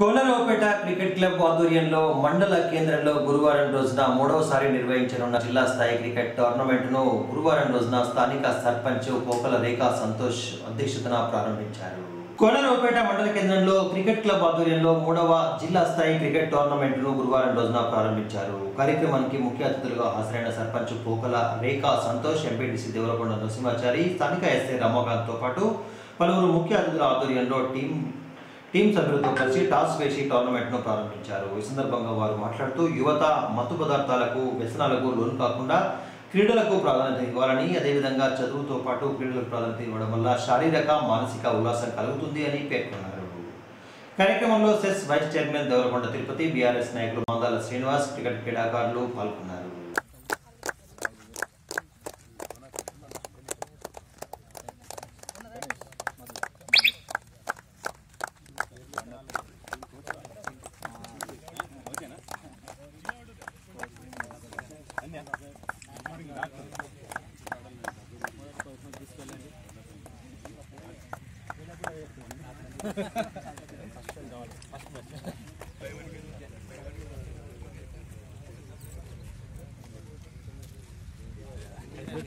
Konaraopet cricket club ఆధ్వర్యంలో మండల కేంద్రంలో గురువారం రోజున మూడవసారి నిర్వహించనున్న జిల్లా స్థాయి క్రికెట్ టోర్నమెంట్ను గురువారం రోజున స్థానిక సర్పంచ్ పోకల రేఖా సంతోష్ అధ్యక్షతన ప్రారంభించారు. కోనరావుపేట మండల కేంద్రంలో క్రికెట్ క్లబ్ ఆధ్వర్యంలో మూడవ జిల్లా స్థాయి క్రికెట్ టోర్నమెంట్ను గురువారం రోజున ప్రారంభించారు. కార్యక్రమానికి ముఖ్య అతిథులుగా హాజరైన సర్పంచ్ పోకల రేఖా సంతోష్ ఎంపీటీసీ దేవరకొండ నరసింహాచారి స్థానిక ఎస్ఐ రమాకాంత్తో పాటు పలువురు ముఖ్య అతిథుల ఆధ్వర్యంలో టీం టీం సభ్యులతో కలిసి టాస్ వేసి టోర్నమెంట్ను ప్రారంభించారు. ఈ సందర్భంగా వారు మాట్లాడుతూ యువత మత్తు పదార్థాలకు వ్యసనాలకు లోను కాకుండా క్రీడలకు ప్రాధాన్యత ఇవ్వాలని అదేవిధంగా చదువుతో పాటు క్రీడలకు ప్రాధాన్యత ఇవ్వడం వల్ల శారీరక మానసిక ఉల్లాసం కలుగుతుంది అని పేర్కొన్నారు. కార్యక్రమంలో cess vice chairman Devarakonda Tirupati BRS నాయకులు మందాల శ్రీనివాస్ క్రికెట్ క్రీడాకారులు పాల్గొన్నారు.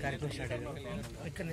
కార్యక్రమం స్టార్ట్ అయ్యారు ఇక్కడ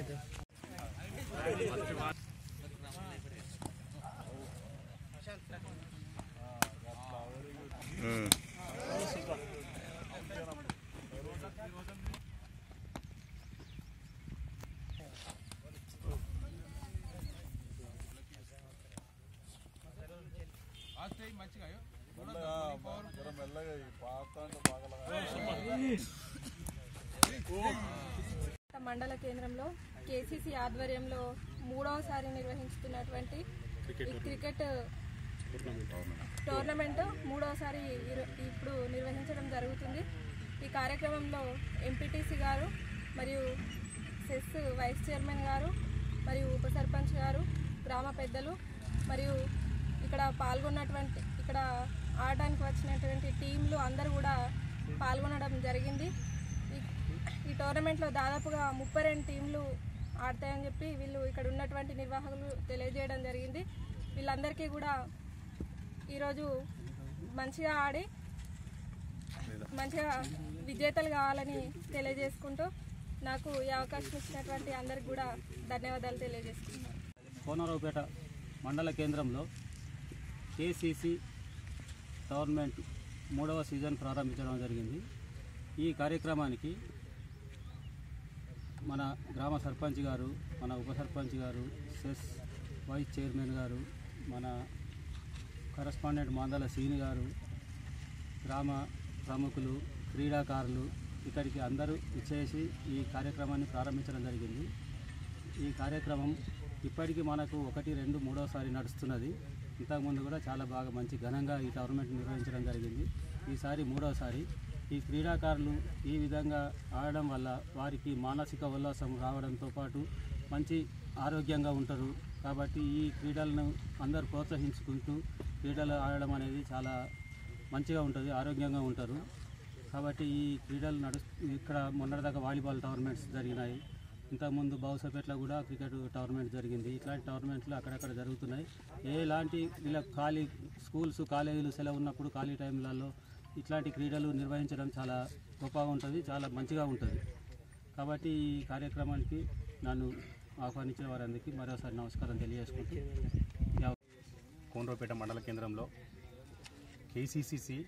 మండల కేంద్రంలో కేసీసీ ఆధ్వర్యంలో మూడవసారి నిర్వహించుతున్నటువంటి క్రికెట్ టోర్నమెంట్ మూడవసారి ఇప్పుడు నిర్వహించడం జరుగుతుంది. ఈ కార్యక్రమంలో ఎంపీటీసీ గారు మరియు సెస్ వైస్ చైర్మన్ గారు మరియు ఉప సర్పంచ్ గారు గ్రామ పెద్దలు మరియు ఇక్కడ పాల్గొన్నటువంటి ఇక్కడ ఆడడానికి వచ్చినటువంటి టీంలు అందరూ కూడా పాల్గొనడం జరిగింది. ఈ- ఈ టోర్నమెంట్లో దాదాపుగా ముప్పై రెండు టీంలు ఆడతాయని చెప్పి వీళ్ళు ఇక్కడ ఉన్నటువంటి నిర్వాహకులు తెలియజేయడం జరిగింది. వీళ్ళందరికీ కూడా ఈరోజు మంచిగా ఆడి మంచిగా విజేతలు కావాలని తెలియజేసుకుంటూ నాకు ఈ అవకాశం ఇచ్చినటువంటి అందరికి కూడా ధన్యవాదాలు తెలియజేసుకుంటున్నాను. కోనరావుపేట మండల కేంద్రంలో కేసీసీ గవర్నమెంట్ మూడవ సీజన్ ప్రారంభించడం జరిగింది. ఈ కార్యక్రమానికి మన గ్రామ సర్పంచ్ గారు మన ఉప సర్పంచ్ గారు సెస్ వైస్ చైర్మన్ గారు మన కరస్పాండెంట్ మాందాల సీని గారు గ్రామ ప్రముఖులు క్రీడాకారులు ఇక్కడికి అందరూ ఇచ్చేసి ఈ కార్యక్రమాన్ని ప్రారంభించడం జరిగింది. ఈ కార్యక్రమం ఇప్పటికీ మనకు ఒకటి రెండు మూడోసారి నడుస్తున్నది. ఇంతకుముందు కూడా చాలా బాగా మంచి ఘనంగా ఈ టోర్నమెంట్ నిర్వహించడం జరిగింది. ఈసారి మూడవసారి ఈ క్రీడాకారులు ఈ విధంగా ఆడడం వల్ల వారికి మానసిక ఉల్లాసం రావడంతో పాటు మంచి ఆరోగ్యంగా ఉంటారు. కాబట్టి ఈ క్రీడలను అందరూ ప్రోత్సహించుకుంటూ క్రీడలు ఆడడం అనేది చాలా మంచిగా ఉంటుంది ఆరోగ్యంగా ఉంటారు. కాబట్టి ఈ క్రీడలు నడు ఇక్కడ మొన్నటిదాకా వాలీబాల్ టోర్నమెంట్స్ జరిగినాయి. ఇంతకుముందు బావుసపేటలో కూడా క్రికెట్ టోర్నమెంట్ జరిగింది. ఇట్లాంటి టోర్నమెంట్లు అక్కడక్కడ జరుగుతున్నాయి. ఎలాంటి ఇలా ఖాళీ స్కూల్స్ కాలేజీలు సెలవు ఉన్నప్పుడు ఖాళీ టైంలలో ఇట్లాంటి క్రీడలు నిర్వహించడం చాలా గొప్పగా ఉంటుంది చాలా మంచిగా ఉంటుంది. కాబట్టి ఈ కార్యక్రమానికి నన్ను ఆహ్వానించిన వారందరికీ మరోసారి నమస్కారం తెలియజేసుకుంటూ ఈ కోనరావుపేట మండల కేంద్రంలో కేసీసీసీ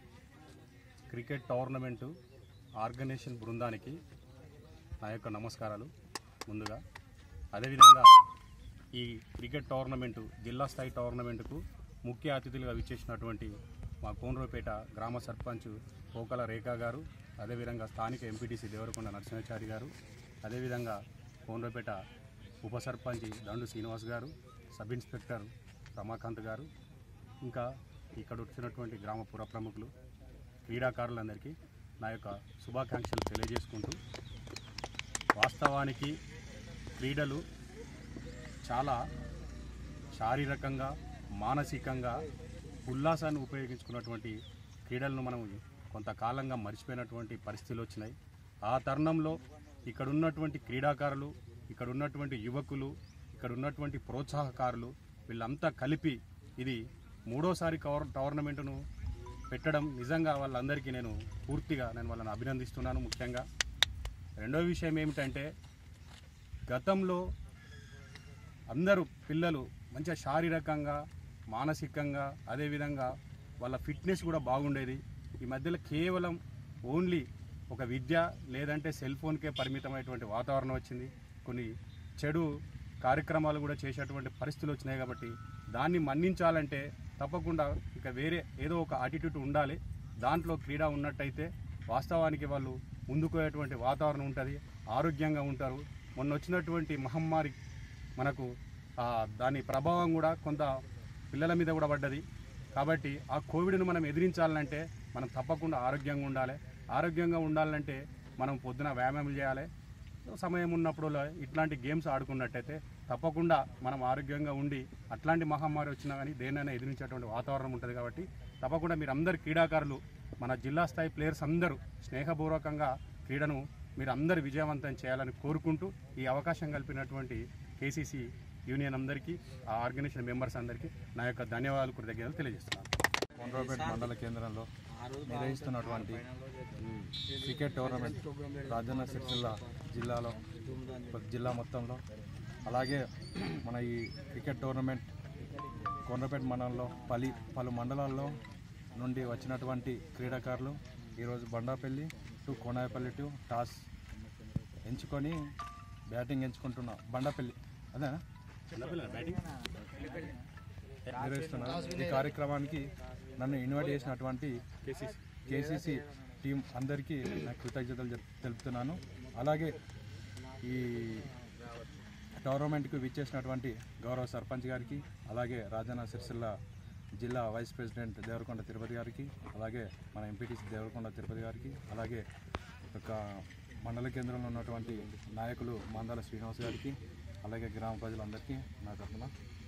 క్రికెట్ టోర్నమెంటు ఆర్గనైజేషన్ బృందానికి నా యొక్క నమస్కారాలు. ముందుగా. అదేవిధంగా ఈ క్రికెట్ టోర్నమెంటు జిల్లా స్థాయి టోర్నమెంటుకు ముఖ్య అతిథులుగా విచ్చేసినటువంటి మా కోనరావుపేట గ్రామ సర్పంచ్ పోకల రేఖా గారు అదేవిధంగా స్థానిక ఎంపీటీసీ దేవరకొండ నరసింహాచారి గారు అదేవిధంగా కోనరావుపేట ఉప సర్పంచ్ దండు శ్రీనివాస్ గారు సబ్ ఇన్స్పెక్టర్ రమాకాంత్ గారు ఇంకా ఇక్కడ వచ్చినటువంటి గ్రామ పుర ప్రముఖులు క్రీడాకారులందరికీ నా యొక్క శుభాకాంక్షలు తెలియజేసుకుంటూ వాస్తవానికి క్రీడలు చాలా శారీరకంగా మానసికంగా ఉల్లాసాన్ని ఉపయోగించుకున్నటువంటి క్రీడలను మనం కొంతకాలంగా మర్చిపోయినటువంటి పరిస్థితులు వచ్చినాయి. ఆ తరుణంలో ఇక్కడ ఉన్నటువంటి క్రీడాకారులు ఇక్కడ ఉన్నటువంటి యువకులు ఇక్కడ ఉన్నటువంటి ప్రోత్సాహకారులు వీళ్ళంతా కలిపి ఇది మూడోసారి కవర్ టోర్నమెంటును పెట్టడం నిజంగా వాళ్ళందరికీ నేను పూర్తిగా నేను వాళ్ళని అభినందిస్తున్నాను ముఖ్యంగా. రెండో విషయం ఏమిటంటే గతంలో అందరూ పిల్లలు మంచిగా శారీరకంగా మానసికంగా అదేవిధంగా వాళ్ళ ఫిట్నెస్ కూడా బాగుండేది. ఈ మధ్యలో కేవలం ఓన్లీ ఒక విద్య లేదంటే సెల్ ఫోన్కే పరిమితమైనటువంటి వాతావరణం వచ్చింది. కొన్ని చెడు కార్యక్రమాలు కూడా చేసేటువంటి పరిస్థితులు వచ్చినాయి కాబట్టి దాన్ని మన్నించాలంటే తప్పకుండా ఇక వేరే ఏదో ఒక అటిట్యూడ్ ఉండాలి. దాంట్లో క్రీడ ఉన్నట్టయితే వాస్తవానికి వాళ్ళు ముందుకోయేటువంటి వాతావరణం ఉంటుంది. ఆరోగ్యంగా ఉంటారు. మొన్న వచ్చినటువంటి మహమ్మారి మనకు దాని ప్రభావం కూడా కొంత పిల్లల మీద కూడా పడ్డది. కాబట్టి ఆ కోవిడ్ను మనం ఎదిరించాలంటే మనం తప్పకుండా ఆరోగ్యంగా ఉండాలి. ఆరోగ్యంగా ఉండాలంటే మనం పొద్దున వ్యాయామం చేయాలి. సమయం ఉన్నప్పుడు ఇట్లాంటి గేమ్స్ ఆడుకున్నట్టయితే తప్పకుండా మనం ఆరోగ్యంగా ఉండి అట్లాంటి మహమ్మారి వచ్చినా కానీ దేనైనా ఎదిరించేటువంటి వాతావరణం ఉంటుంది కాబట్టి తప్పకుండా మీరు అందరు క్రీడాకారులు మన జిల్లా స్థాయి ప్లేయర్స్ అందరూ స్నేహపూర్వకంగా క్రీడను మీరు అందరు విజయవంతం చేయాలని కోరుకుంటూ ఈ అవకాశం కల్పినటువంటి కేసీసీ యూనియన్ అందరికీ ఆ ఆర్గనైజేషన్ మెంబర్స్ అందరికీ నా యొక్క ధన్యవాదాలు కృతజ్ఞతలు తెలియజేస్తున్నాను. కొండ్రపేట మండల కేంద్రంలో నిర్వహిస్తున్నటువంటి క్రికెట్ టోర్నమెంట్ రాజన్న సిరిసిల్ల జిల్లాలో జిల్లా మొత్తంలో అలాగే మన ఈ క్రికెట్ టోర్నమెంట్ కొండ్రపేట మండలంలో పలి పలు మండలాల్లో నుండి వచ్చినటువంటి క్రీడాకారులు ఈరోజు Bandapalli to Konayapalli to toss ఎంచుకొని బ్యాటింగ్ ఎంచుకుంటున్నాం. బండాపల్లి. అదేనా? ఈ కార్యక్రమానికి నన్ను ఇన్వైట్ చేసినటువంటి కేసీసీ. టీం అందరికీ నా కృతజ్ఞతలు తెలుపుతున్నాను. అలాగే ఈ టోర్నమెంట్కు విచ్చేసినటువంటి గౌరవ సర్పంచ్ గారికి అలాగే రాజన్న సిరిసిల్ల జిల్లా వైస్ ప్రెసిడెంట్ దేవరకొండ తిరుపతి గారికి అలాగే మన ఎంపీటీసీ దేవరకొండ తిరుపతి గారికి అలాగే ఒక మండల కేంద్రంలో ఉన్నటువంటి నాయకులు మందాల శ్రీనివాస్ గారికి అలాగే గ్రామ ప్రజలందరికీ నా తరఫున